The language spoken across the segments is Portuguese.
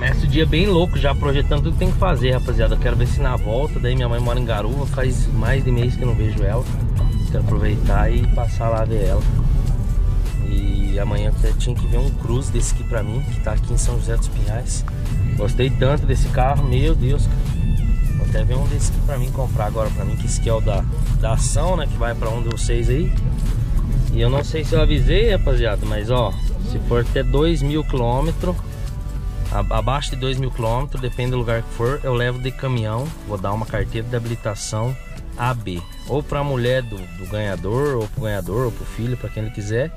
Começa o dia bem louco já, projetando tudo que tem que fazer, rapaziada. Eu quero ver se na volta, daí minha mãe mora em Garuva, faz mais de mês que eu não vejo ela. Quero aproveitar e passar lá ver ela. E amanhã até tinha que ver um Cruz desse aqui pra mim, que tá aqui em São José dos Pinhais. Gostei tanto desse carro, meu Deus, cara. Vou até ver um desse aqui pra mim comprar agora pra mim, que esse aqui é o da, da ação, né? Que vai pra um de vocês aí. E eu não sei se eu avisei, rapaziada, mas ó, se for até 2 mil quilômetros abaixo de 2 mil quilômetros, depende do lugar que for, eu levo de caminhão, vou dar uma carteira de habilitação AB, ou para a mulher do, do, ganhador, ou para o ganhador, ou para o filho, para quem ele quiser.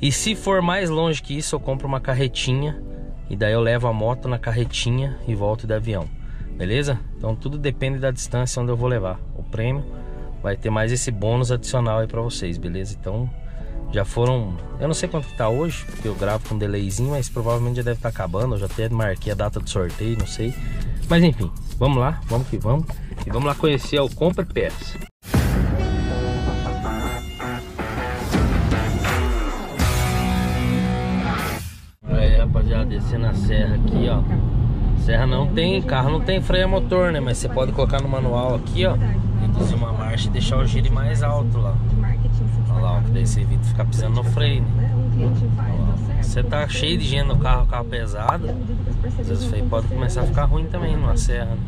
E se for mais longe que isso, eu compro uma carretinha e daí eu levo a moto na carretinha e volto de avião, beleza? Então tudo depende da distância onde eu vou levar. O prêmio vai ter mais esse bônus adicional aí para vocês, beleza? Então já foram, eu não sei quanto que tá hoje, porque eu gravo com um delayzinho, mas provavelmente já deve estar tá acabando. Eu já até marquei a data do sorteio, não sei. Mas enfim, vamos lá, vamos que vamos. E vamos lá conhecer o Compre Peça. Aí rapaziada, descendo a serra aqui, ó. Serra não tem, carro não tem freio a motor, né? Mas você pode colocar no manual aqui, ó. Reduzir uma marcha e deixar o giro mais alto lá. Olha lá, que daí você evita ficar pisando no freio, né? Você tá cheio de gente no carro, carro pesado, às vezes o freio pode começar a ficar ruim também numa serra. Né?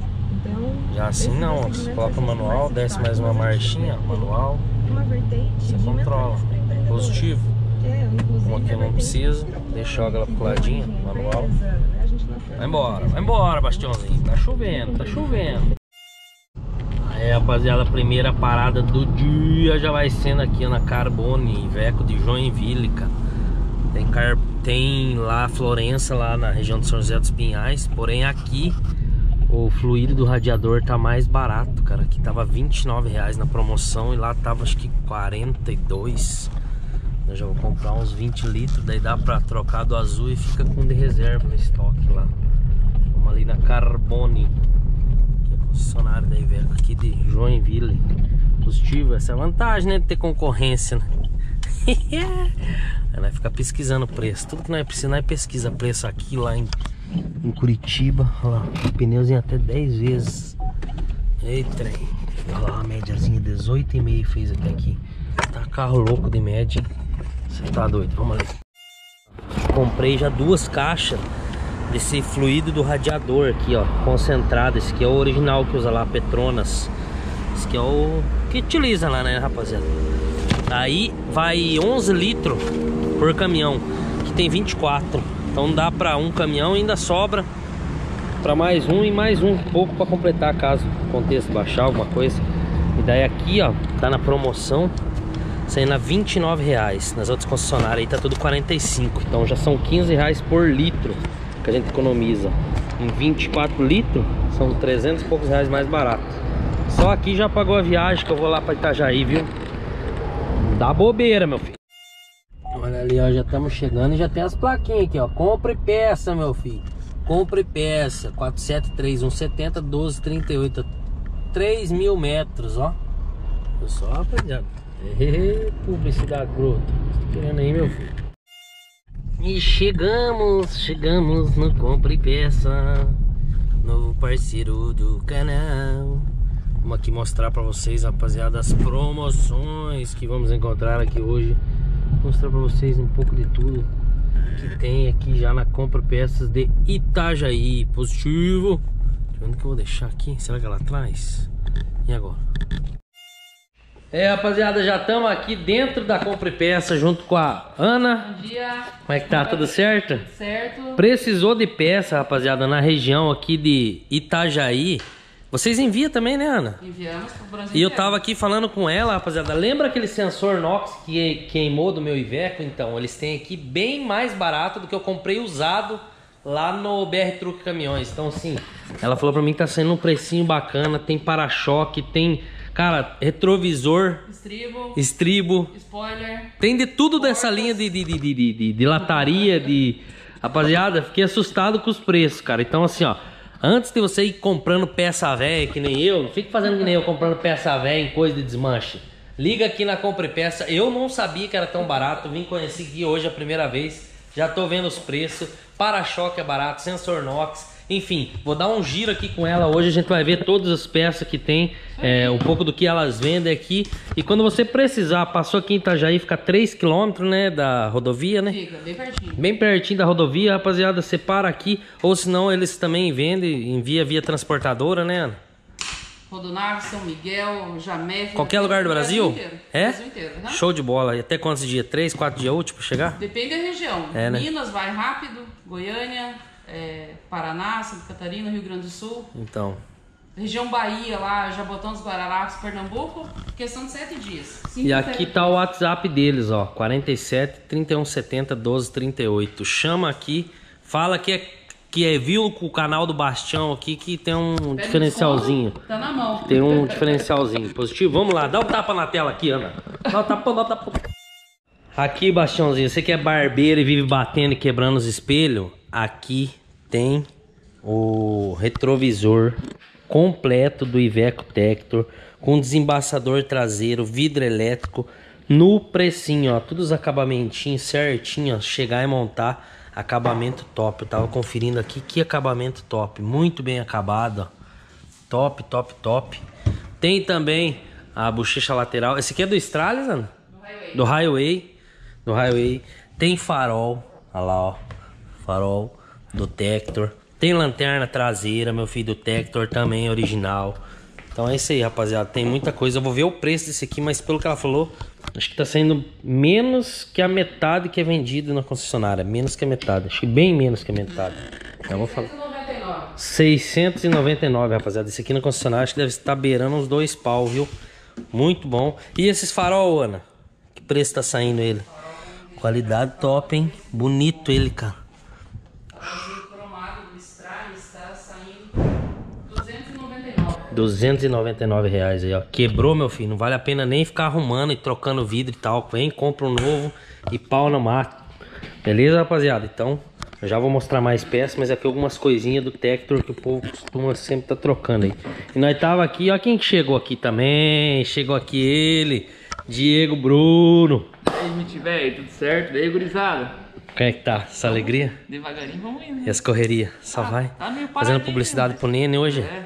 Já assim não, você coloca o manual, desce mais uma marchinha, manual, você controla. Positivo. Como aqui eu não preciso, deixa ela pro ladinho, manual. Vai embora, vai embora, Bastiãozinho. Tá chovendo, tá chovendo. É, rapaziada, a primeira parada do dia já vai sendo aqui na Carbone, Veco de Joinville, cara. Tem, car... tem lá Florença, lá na região de São José dos Pinhais, porém aqui o fluido do radiador tá mais barato, cara. Aqui tava 29 reais na promoção e lá tava acho que 42. Eu já vou comprar uns 20 litros, daí dá pra trocar do azul e fica com de reserva no estoque lá. Vamos ali na Carbone concessionário da Iveco aqui de Joinville. Positivo, essa é a vantagem, né? De ter concorrência, né? vai ficar pesquisando preço. Tudo que nós precisamos, nós pesquisa preço aqui, lá em, em Curitiba. Olha lá, pneus em até 10 vezes. Eita, trem. Olha lá, a médiazinha 18,5 fez até aqui. Tá carro louco de média. Você tá doido? Vamos ali. Comprei já duas caixas desse fluido do radiador aqui, ó, concentrado. Esse aqui é o original que usa lá, Petronas. Esse aqui é o que utiliza lá, né, rapaziada? Aí vai 11 litros por caminhão, que tem 24. Então dá para um caminhão e ainda sobra para mais um e mais um pouco para completar caso o contexto baixar alguma coisa. E daí aqui, ó, tá na promoção saindo a 29 reais. Nas outras concessionárias aí tá tudo 45. Então já são 15 reais por litro que a gente economiza em 24 litros, são 300 e poucos reais mais barato. Só aqui já pagou a viagem que eu vou lá para Itajaí, viu? Dá bobeira, meu filho. Olha ali, ó, já estamos chegando e já tem as plaquinhas aqui, ó. Compre peça, meu filho. Compre peça. 473170 1238. 3 mil metros, ó. Eu só, rapaziada. publicidade bruta. Tô querendo aí, meu filho. E chegamos, chegamos no Compre Peça Novo parceiro do canal. Vamos aqui mostrar pra vocês, rapaziada, as promoções que vamos encontrar aqui hoje. Vou mostrar pra vocês um pouco de tudo que tem aqui já na Compre Peças de Itajaí. Positivo. Deixa eu ver onde que eu vou deixar aqui, será que é lá atrás? E agora? É, rapaziada, já estamos aqui dentro da Compre Peça junto com a Ana. Bom dia. Como é que tá? Tudo certo? Certo. Precisou de peça, rapaziada, na região aqui de Itajaí. Vocês enviam também, né, Ana? Enviamos pro Brasil. E eu tava aqui falando com ela, rapaziada. Lembra aquele sensor Nox que queimou do meu Iveco? Então, eles têm aqui bem mais barato do que eu comprei usado lá no BR Truque Caminhões. Então, assim, ela falou pra mim que tá sendo um precinho bacana. Tem para-choque, tem Cara, retrovisor. Estribo. Estribo. Spoiler. Tem de tudo portas. dessa linha de, de, de, de, de, de lataria, de. Rapaziada, fiquei assustado com os preços, cara. Então, assim, ó. Antes de você ir comprando peça velha, que nem eu, não fique fazendo que nem eu comprando peça velha em coisa de desmanche. Liga aqui na Compre Peça. Eu não sabia que era tão barato. Vim conhecer aqui hoje a primeira vez. Já tô vendo os preços. Para-choque é barato, sensor Nox. Enfim, vou dar um giro aqui com ela hoje. A gente vai ver todas as peças que tem, é, um pouco do que elas vendem aqui. E quando você precisar, passou aqui em Itajaí, fica 3 km né, da rodovia, né? Fica bem pertinho. Bem pertinho da rodovia, rapaziada. Você para aqui, ou senão eles também vendem, envia via transportadora, né, Ana? Rodonave, São Miguel, Jamé. Qualquer lugar do Brasil? inteiro. É? Brasil inteiro. aham. Show de bola. E até quantos dias? 3, 4 dias útil pra chegar? Depende da região. É, né? Minas vai rápido, Goiânia, é, Paraná, Santa Catarina, Rio Grande do Sul. Então, Região Bahia, lá, Jabotão dos Guararapes, Pernambuco, questão de sete dias. Cinco, E aqui sete- tá o WhatsApp deles, ó. 47 3170 1238. Chama aqui, fala que é, que é viu o canal do Bastião aqui que tem um Pede diferencialzinho. desconto, Tá na mão. Tem um diferencialzinho positivo. Vamos lá, dá o tapa na tela aqui, Ana. Dá o tapa, dá o tapa. Aqui, Bastiãozinho, você que é barbeiro e vive batendo e quebrando os espelhos, aqui tem o retrovisor completo do Iveco Tector, com desembaçador traseiro, vidro elétrico, no precinho, ó, todos os acabamentinhos certinho, ó, chegar e montar, acabamento top. Eu tava conferindo aqui, que acabamento top, muito bem acabado, ó. Top, top, top. Tem também a bochecha lateral. Esse aqui é do Stralis, Ana? Do Highway. Do Highway. Tem farol. Olha lá, ó. Farol do Tector. Tem lanterna traseira, meu filho, do Tector também original. Então é isso aí, rapaziada. Tem muita coisa. Eu vou ver o preço desse aqui, mas pelo que ela falou, acho que tá saindo menos que a metade que é vendido na concessionária. Menos que a metade. Acho que bem menos que a metade. Já vou falar. 199. 699, rapaziada. Esse aqui na concessionária acho que deve estar beirando uns dois pau, viu? Muito bom. E esses farol, Ana? Que preço tá saindo ele? Qualidade top, hein? Bonito ele, cara. 299. 299 reais aí, ó. Quebrou, meu filho. Não vale a pena nem ficar arrumando e trocando vidro e tal. Vem, compra um novo e pau no mato. Beleza, rapaziada? Então, eu já vou mostrar mais peças, mas aqui algumas coisinhas do Tector que o povo costuma sempre tá trocando aí. E nós tava aqui, ó quem que chegou aqui também. Chegou aqui ele, Diego Bruno. E aí, gente, velho, tudo certo? Daí, gurizada? Como é que tá? Essa alegria? Devagarinho vamos indo. E né? as correrias? Só Tá- vai? tá meio Fazendo publicidade mas- pro Nene hoje? É,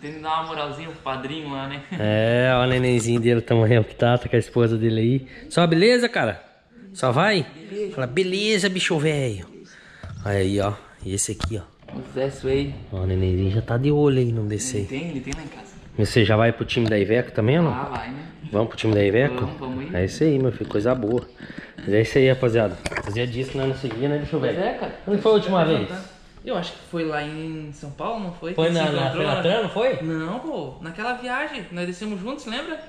tenho que dar uma moralzinha pro padrinho lá, né? É, ó o nenenzinho dele tamanho que tá, tá com a esposa dele aí. Só beleza, cara? Só vai? Fala, beleza, bicho velho. Aí, ó. E esse aqui, ó. O Zé Sway. Ó, o nenenzinho já tá de olho aí não Ele descer. tem, ele tem lá em casa. E Você já vai pro time da Iveco também ou não? Ah, vai, né? Vamos pro time da Iveco? Vamos, vamos ir. É isso aí, meu filho, coisa boa. Mas é isso aí, rapaziada. Fazia disso nós não seguia, né, bicho velho? é, cara. Quando foi a última vez? Eu acho que foi lá em São Paulo, não foi? Foi na, na? Fenatran, não foi? Não, pô. Naquela viagem, nós descemos juntos, lembra?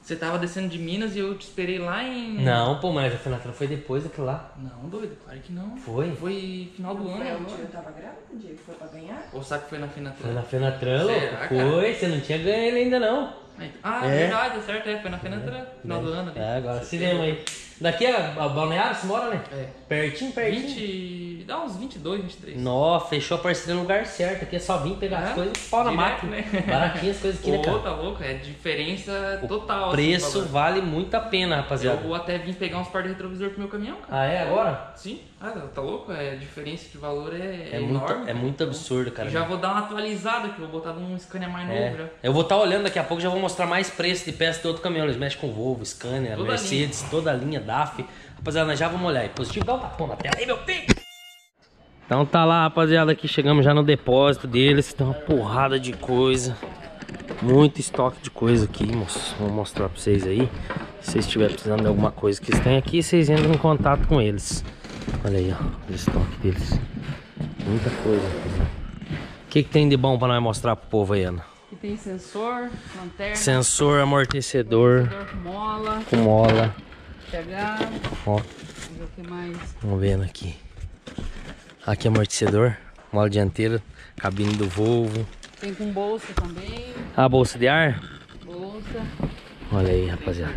Você tava descendo de Minas e eu te esperei lá em... Não, pô, mas a Fenatran foi depois daquilo lá. Não, doido, claro que não. Foi? Foi final do ano Foi agora. eu tava grávida, o dia que foi pra ganhar? Ou será que foi na Finatran? Foi na Fenatran, louco? Foi, você não tinha ganho ele ainda não. Ah, É. verdade, é certo, é, foi na Finatran, final do ano. ali. É, agora se lembra aí. Daqui a, a Balneário, você mora, né? É. Pertinho, pertinho. 20. Dá uns 22, 23. Nossa, fechou a parceria no lugar certo. Aqui é só vir pegar as É, coisas e pau na máquina. né? Baratinho as coisas aqui, né, Pô, cara? tá louco, é diferença total. assim, Preço valor. vale muito a pena, rapaziada. Eu vou até vir pegar uns par de retrovisor pro meu caminhão, cara. Ah, é agora? Sim, ah, tá louco? É, a diferença de valor é, É, é muito, enorme. é muito absurdo, cara. E já vou dar uma atualizada, que eu vou botar num Scania mais novo É. já. Eu vou estar olhando daqui a pouco, já vou mostrar mais preço de peça do outro caminhão. Eles mexem com Volvo, Scania, Toda a Mercedes, toda a linha, DAF. Rapaziada, nós já vamos olhar aí. Positivo, dá um tapão na tela aí, meu filho. Então tá lá, rapaziada, aqui chegamos já no depósito deles. Tem uma porrada de coisa. Muito estoque de coisa aqui, moço. Vou mostrar pra vocês aí. Se vocês estiverem precisando de alguma coisa que eles têm aqui, vocês entram em contato com eles. Olha aí, ó, o estoque deles. Muita coisa. O que, que tem de bom pra nós mostrar pro povo aí, Ana? Aqui tem sensor, lanterna, Sensor amortecedor sensor, mola, com mola. PH, Ó, vamos ver o que mais. vamos vendo aqui. Aqui amortecedor, mola dianteira, cabine do Volvo. Tem com bolsa também, A bolsa de ar. bolsa, Olha aí, rapaziada.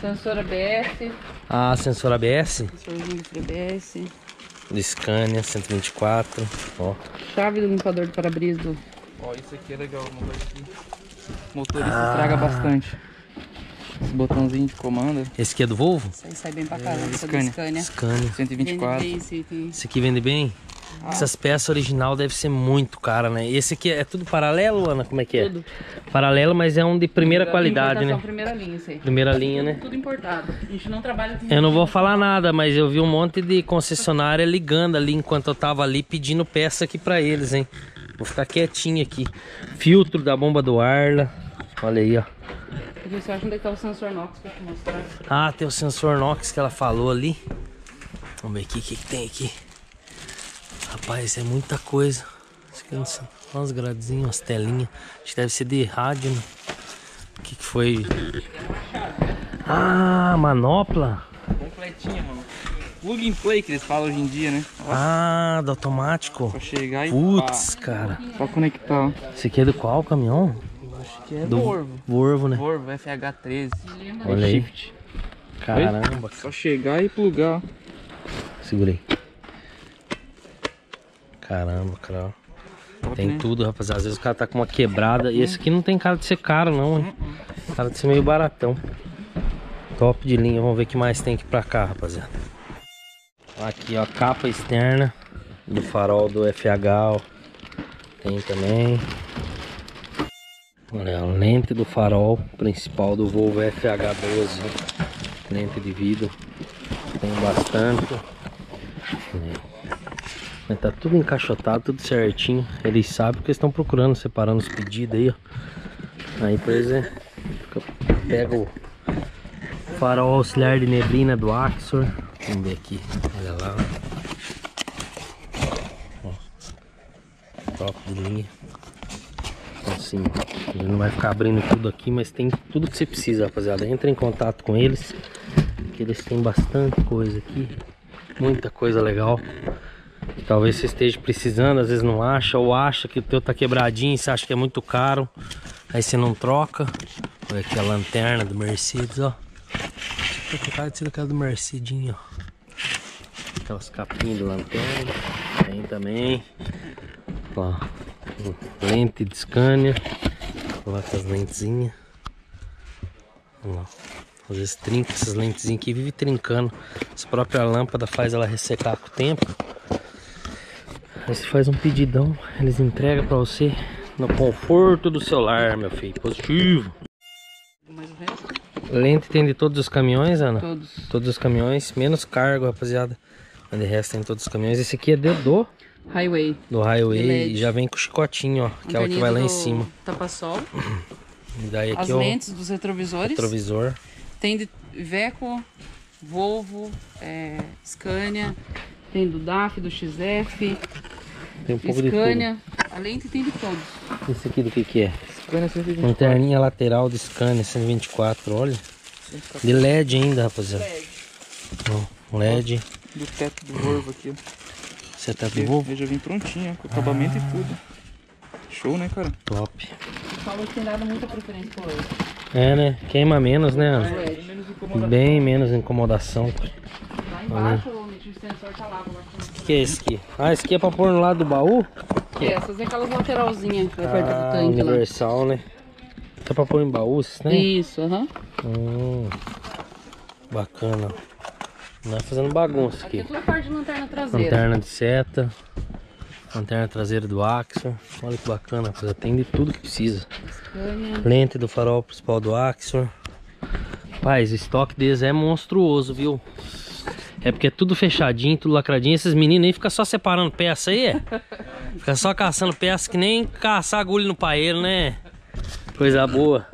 Sensor ABS, A sensor ABS sensorzinho de ABS, do Scania 124. Ó, chave do limpador de para-brisa do Ó, isso aqui é legal, que o motorista Ah. estraga bastante. Esse botãozinho de comando. Esse aqui é do Volvo? Isso aí sai bem pra caramba. Do Scania. Scania. Scania. 124. Vende bem esse item. Esse aqui vende bem? Essas peças original deve ser muito cara, né? Esse aqui é tudo paralelo, Ana? Como é que é? Tudo. Paralelo, mas é um de primeira qualidade, né? primeira linha, isso aí. Primeira linha, né? Tudo importado. A gente não trabalha com Eu não vou falar nada, mas eu vi um monte de concessionária ligando ali enquanto eu tava ali pedindo peça aqui pra eles, hein? Vou ficar quietinho aqui. Filtro da bomba do Arla. Olha aí, ó. Acha onde é que tá o sensor NOx pra te mostrar? Ah, tem o sensor NOx que ela falou ali. Vamos ver aqui o que, que tem aqui. Rapaz, é muita coisa. Isso aqui. Olha uns gradezinhos, umas telinhas. Acho que deve ser de rádio, né? O que, que foi? Ah, manopla. Completinha, mano. Plug and play que eles falam hoje em dia, né? Ah, do automático. Só chegar e Putz, cara. só conectar. Esse aqui é do qual caminhão? Que é Do Volvo. Volvo, né? Volvo FH13. Olha aí. Shift. Caramba. Só chegar e plugar. Segurei. Caramba, cara. Tem né? tudo, rapaziada. Às vezes o cara tá com uma quebrada. E esse aqui não tem cara de ser caro, não, hein? Cara de ser meio baratão. Top de linha. Vamos ver o que mais tem aqui pra cá, rapaziada. Aqui, ó, a capa externa do farol do FH, ó. Tem também. Olha, a lente do farol principal do Volvo FH12. ó. Lente de vidro. Tem bastante. É. Mas tá tudo encaixotado, tudo certinho. Eles sabem que estão procurando, separando os pedidos aí, ó. Aí por exemplo, pega o farol auxiliar de neblina do Axor. Vamos ver aqui, olha lá. Ó. Top de linha. Assim, gente não vai ficar abrindo tudo aqui, mas tem tudo que você precisa, rapaziada. Entra em contato com eles, que eles têm bastante coisa aqui. Muita coisa legal. Talvez você esteja precisando, às vezes não acha, ou acha que o teu tá quebradinho você acha que é muito caro. Aí você não troca. Olha aqui a lanterna do Mercedes, ó. Vou trocar de ser aquela do Mercedinho, ó. Aquelas capinhas de lanterna. Tem também. Ó. Lente de Scania. Coloca as lentezinhas. Vamos lá. Às vezes trinca essas lentezinhas aqui, vive trincando. Essa própria lâmpada faz ela ressecar com o tempo. Aí você faz um pedidão, eles entregam pra você no conforto do celular, meu filho. Positivo. Lente tem de todos os caminhões, Ana? todos. Todos os caminhões, menos cargo, rapaziada. Mas de resto tem todos os caminhões. Esse aqui é de do, Highway. do highway De LED. e já vem com o chicotinho, ó. Que é o que vai lá em cima. Tapa-sol. E daí As aqui é o lentes dos retrovisores. retrovisor. Tem de Iveco, Volvo, é, Scania. Tem do DAF, do XF, Tem um pouco Scania. A lente tem de todos. de tudo. Esse aqui do que que é? Scania 124. Lanterninha lateral do Scania 124, olha. De LED ainda, rapaziada. Ó, LED. Do teto do Volvo aqui, ó. Você tá do Volvo? Eu já vim prontinho, com acabamento e tudo. Show, né, cara? Top. O Paulo tem dado muita preferência por ele. É, né? Queima menos, né, Ana? LED. Menos incomodação. Bem menos incomodação. Lá embaixo, o sensor tá lá. lá. O que, que é esse aqui? Ah, esse aqui é pra pôr no lado do baú? E essas é aquelas lateralzinhas que vai perto do Ah, tanque lá. universal, né? É pra pôr em baú, esses, né? Isso, aham. Hum, bacana. Não é fazendo bagunça Aqui é aqui. toda a parte de lanterna traseira. Lanterna de seta. Lanterna traseira do Axor. Olha que bacana, já tem de tudo que precisa. Lente do farol principal do Axor. Rapaz, o estoque deles é monstruoso, viu? É porque é tudo fechadinho, tudo lacradinho. Esses meninos aí ficam só separando peça aí, é? Fica só caçando peça que nem caçar agulha no paeiro, né? Coisa boa.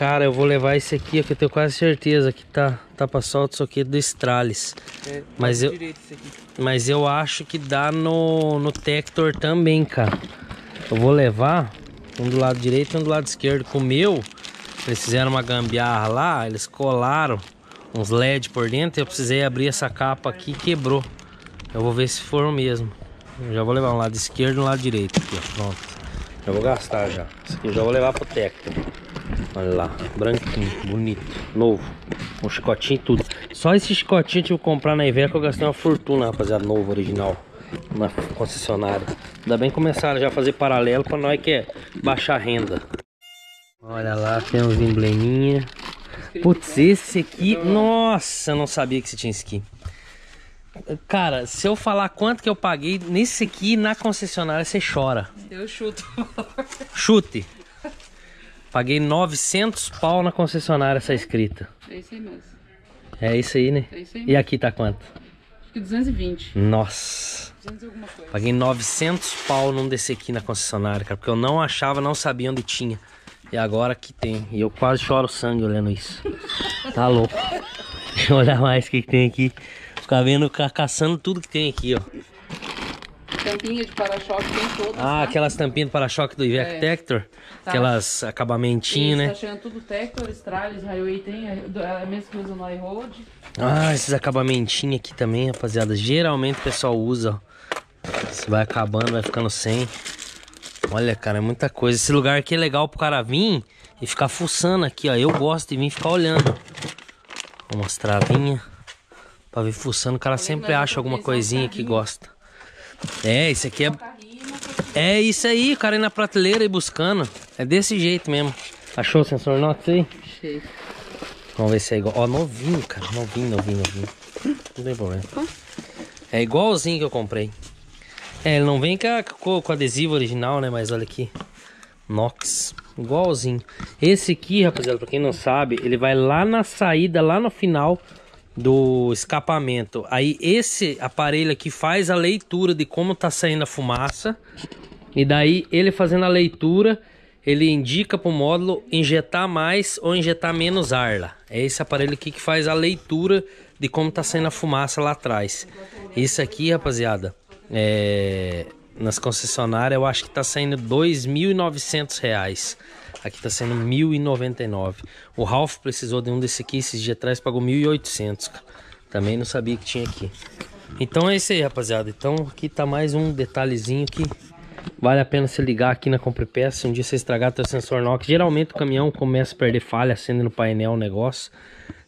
Cara, eu vou levar esse aqui, que eu tenho quase certeza que tá, tá pra solto isso aqui do Stralis. É, Mas eu-. Mas eu acho que dá no, no Tector também, cara. Eu vou levar um do lado direito e um do lado esquerdo. Com o meu, eles fizeram uma gambiarra lá, eles colaram uns LED por dentro. Eu precisei abrir essa capa aqui e quebrou. Eu vou ver se for o mesmo. Eu já vou levar um lado esquerdo e um lado direito aqui, ó. Pronto. Já vou gastar já. Esse aqui eu já vou levar pro Tector. Olha lá, branquinho, bonito, novo. Um chicotinho e tudo. Só esse chicotinho eu tive que comprar na Iveco, eu gastei uma fortuna, rapaziada, novo, original. Na concessionária. Ainda bem que começaram já a fazer paralelo pra nós que é baixar renda. Olha lá, tem uns embleminha. Putz, esse aqui... Nossa, eu não sabia que você tinha esse aqui. Cara, se eu falar quanto que eu paguei nesse aqui na concessionária, você chora. Eu chuto. Chute. Paguei 900 pau na concessionária essa escrita. É isso aí mesmo. É isso aí, né? É isso aí E aqui tá quanto? Acho que 220. Nossa. 200 e alguma coisa. Paguei 900 pau num desse aqui na concessionária, cara. Porque eu não achava, não sabia onde tinha. E agora que tem. E eu quase choro sangue olhando isso. Tá louco. Deixa eu olhar mais o que, que tem aqui. Ficar vendo, ca- caçando tudo que tem aqui, ó. Tampinha de para-choque tem todas. Ah, tá? aquelas tampinhas de para-choque do Iveco É. Tector. Tá. Aquelas acabamentinhos, né? Tá tudo Tector, Stralis, Highway tem. É a mesma que usa no iRoad. Ah, esses acabamentinhos aqui também, rapaziada. Geralmente o pessoal usa. ó. Se vai acabando, vai ficando sem. Olha, cara, é muita coisa. Esse lugar aqui é legal pro cara vir e ficar fuçando aqui, ó. Eu gosto de vir ficar olhando. Vou mostrar a vinha. Pra vir fuçando, o cara sempre acha alguma coisinha que gosta. É, esse aqui é. É isso aí, o cara ir na prateleira e buscando. É desse jeito mesmo. Achou o sensor Nox aí? Cheio. Vamos ver se é igual. Ó, novinho, cara. Novinho, novinho, novinho. Não tem problema. É igualzinho que eu comprei. É, ele não vem com, a- com, com adesivo original, né? Mas olha aqui. Nox. Igualzinho. Esse aqui, rapaziada, pra quem não sabe, ele vai lá na saída, lá no final do escapamento. Aí esse aparelho aqui faz a leitura de como tá saindo a fumaça. E daí ele fazendo a leitura, ele indica pro módulo injetar mais ou injetar menos ar lá. É esse aparelho aqui que faz a leitura de como tá saindo a fumaça lá atrás. Isso aqui, rapaziada, é... nas concessionárias eu acho que tá saindo 2.900 reais. Aqui tá saindo 1.099. O Ralph precisou de um desse aqui esses dias atrás, pagou 1.800. cara. Também não sabia que tinha aqui. Então é isso aí, rapaziada. Então aqui tá mais um detalhezinho que vale a pena você ligar aqui na Comprepeça. Se um dia você estragar teu sensor NOx, geralmente o caminhão começa a perder falha, acende no painel o negócio.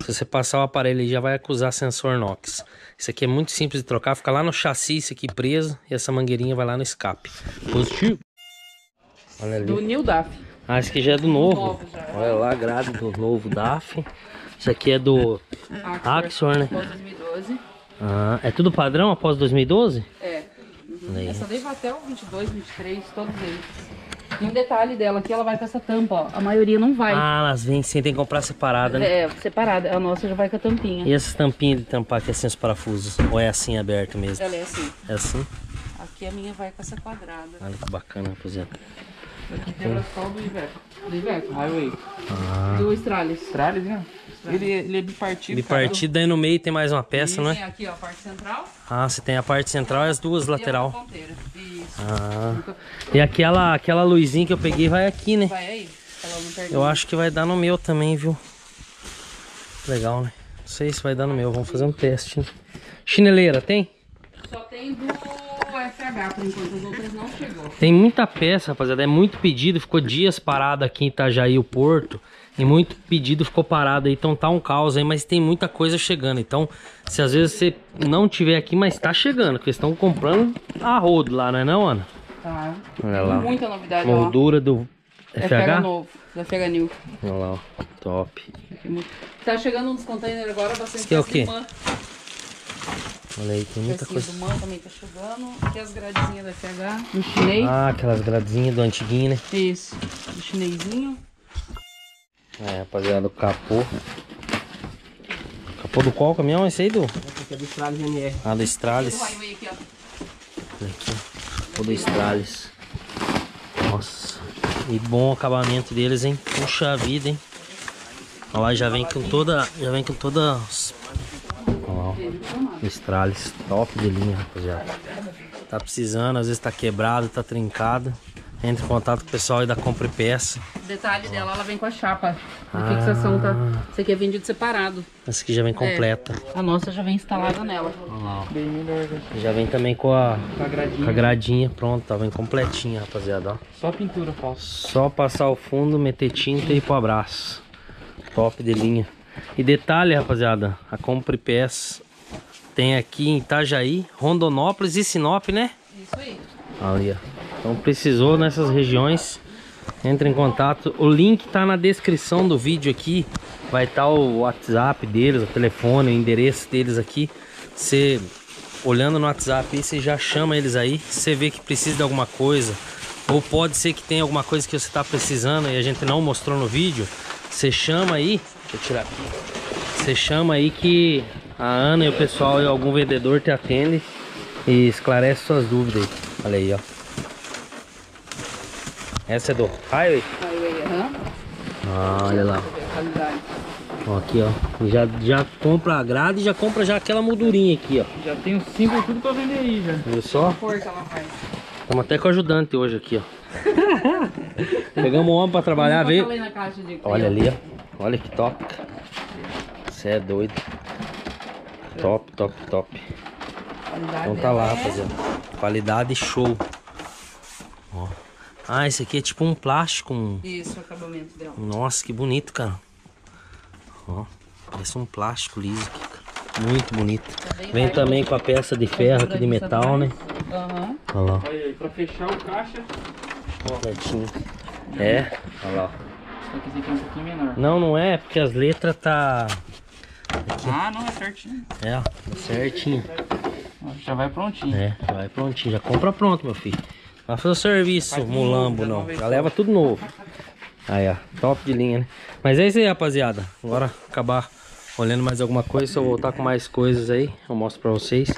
Se você passar o aparelho aí, já vai acusar sensor NOx. Isso aqui é muito simples de trocar, fica lá no chassi, isso aqui preso, e essa mangueirinha vai lá no escape. Positivo. Olha ali. Do New DAF. Ah, esse aqui já é do novo. Novo já. Olha lá grade do novo DAF. Isso aqui é do Axor, né? Após 2012. Ah, é tudo padrão após 2012? É. Uhum. Aí. Essa daí vai até o 22, 23, todos eles. E um detalhe dela aqui, ela vai com essa tampa, ó. A maioria não vai. Ah, elas vêm sim, tem que comprar separada, né? É, separada. A nossa já vai com a tampinha. E essas tampinhas de tampar aqui assim os parafusos? Ou é assim aberto mesmo? Ela é assim. É assim? Aqui a minha vai com essa quadrada. Olha que bacana, rapaziada. Aqui tem o brascal do Iveco. Do Iveco. Highway. Do Stralis. Stralis, né? Ele, ele é bipartido. De partido, daí no meio tem mais uma peça, não Tem é? aqui, ó, a parte central Ah, você tem a parte central e as duas e lateral. ponteira. Isso. Ah. E aquela, aquela luzinha que eu peguei vai aqui, né? Vai aí. Eu acho que vai dar no meu também, viu? Legal, né? Não sei se vai dar no meu, vamos fazer um teste. né? Chineleira, tem? Só tem do Por enquanto, as outras não chegou. Tem muita peça, rapaziada. É muito pedido. Ficou dias parado aqui em Itajaí, o Porto. E muito pedido ficou parado aí. Então tá um caos aí, mas tem muita coisa chegando. Então, se às vezes você não tiver aqui, mas tá chegando. Porque estão comprando a rodo lá, não é não, Ana? Tá. Olha lá. Muita novidade, ó. Moldura do FH FH? novo, da FH New. Olha lá, ó. Top. Tá chegando uns containers agora, bastante aqui é o quê? Olha aí, tem muita coisa. do MAN também tá chegando. Aqui as gradezinhas da FH. Do chinês. Ah, aquelas gradezinhas do antiguinho, né? Isso. Do chinesinho. É, rapaziada, o capô. Capô do qual caminhão? Esse aí do? Esse é do Stralis NR. Ah, do Stralis. Aqui, capô do Stralis. Nossa. E bom acabamento deles, hein? Puxa vida, hein? Olha lá, já vem com toda. Já vem com toda. Ó. Stralis. Top de linha, rapaziada. Tá precisando, às vezes tá quebrado, tá trincado. Entre em contato com o pessoal aí da Compre Peça. O detalhe dela, ela vem com a chapa de fixação, tá? Isso aqui é vendido separado. Essa aqui já vem completa. A nossa já vem instalada nela. Olha lá, ó. Já vem também com a, Com a gradinha. com a gradinha pronta, ó, vem completinha, rapaziada, ó. Só pintura falsa. Só passar o fundo, meter tinta e ir pro abraço. Top de linha. E detalhe, rapaziada, a Compre Peças tem aqui em Itajaí, Rondonópolis e Sinop, né? Isso aí. Ali, ó. Então precisou nessas regiões, Entra em contato. O link tá na descrição do vídeo aqui. Vai estar o WhatsApp deles, o telefone, o endereço deles aqui. Você olhando no WhatsApp aí, você já chama eles aí. Se você vê que precisa de alguma coisa, ou pode ser que tenha alguma coisa que você está precisando e a gente não mostrou no vídeo, você chama aí. Deixa eu tirar aqui. Você chama aí que a Ana e o pessoal e algum vendedor te atende e esclarece suas dúvidas aí. Olha aí, ó. Essa é do Highway? Highway, aham. Ah, olha lá. Ó, aqui, ó. Já, já compra a grade e já compra já aquela moldurinha aqui, ó. Já tem os símbolos tudo pra vender aí já. Viu só? A cor que ela faz. Estamos até com o ajudante hoje aqui, ó. Pegamos um homem pra trabalhar, veio. Olha ali, ó. Olha que top. Você é doido. Top, top, top. Qualidade Então tá lá, é- rapaziada. Qualidade show. Ó. Ah, esse aqui é tipo um plástico. um- Isso, o acabamento dela. Nossa, que bonito, cara. Ó, parece um plástico liso aqui, cara. Muito bonito. Vem também com a peça de ferro aqui de metal, né? Aham. Olha lá, Olha aí, pra fechar o caixa. ó. É, olha lá. Só que esse aqui é um pouquinho menor. Não, não é, porque as letras tá... Ah, não, é certinho. É, ó, tá certinho. Já vai prontinho. É, já vai prontinho, já compra pronto, meu filho. Vai fazer o serviço, Faz mulambo não. Já leva tudo novo. Aí, ó, top de linha, né? Mas é isso aí, rapaziada. Agora acabar olhando mais alguma coisa, se eu voltar com mais coisas aí, eu mostro pra vocês.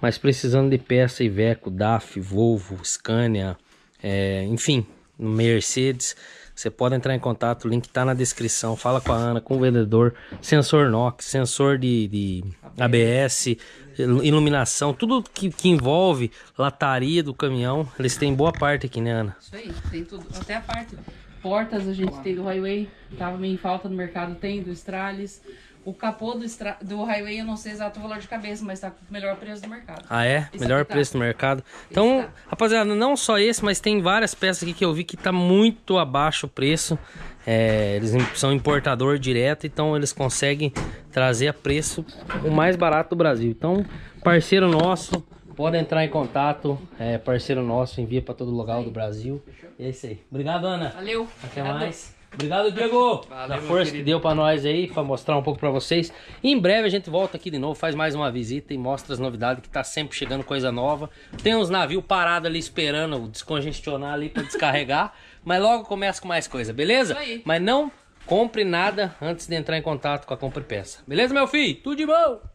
Mas precisando de peça Iveco, DAF, Volvo, Scania, é, enfim, Mercedes, você pode entrar em contato, o link tá na descrição. Fala com a Ana, com o vendedor, sensor NOx, sensor de, de ABS, iluminação, tudo que, que envolve lataria do caminhão, eles têm boa parte aqui, né, Ana? Isso aí, tem tudo. Até a parte. Portas a gente tem do Highway. Tava meio em falta no mercado, tem do Stralis. O capô do, Stra... do Highway eu não sei exato o valor de cabeça, mas tá com o melhor preço do mercado. Ah, é? Esse Melhor tá. preço do mercado. Então, tá. rapaziada, não só esse, mas tem várias peças aqui que eu vi que tá muito abaixo o preço. É, eles são importador direto, então eles conseguem trazer a preço o mais barato do Brasil. Então, parceiro nosso, pode entrar em contato. É, parceiro nosso, envia para todo lugar do Brasil. E é isso aí. Obrigado, Ana. Valeu. Até Obrigado. mais. Obrigado, Diego. Valeu, da força que deu pra nós aí, pra mostrar um pouco pra vocês. E em breve a gente volta aqui de novo, faz mais uma visita e mostra as novidades que tá sempre chegando coisa nova. Tem uns navios parados ali esperando descongestionar ali pra descarregar, mas logo começa com mais coisa, beleza? Mas não compre nada antes de entrar em contato com a compra e peça. Beleza, meu filho? Tudo de bom.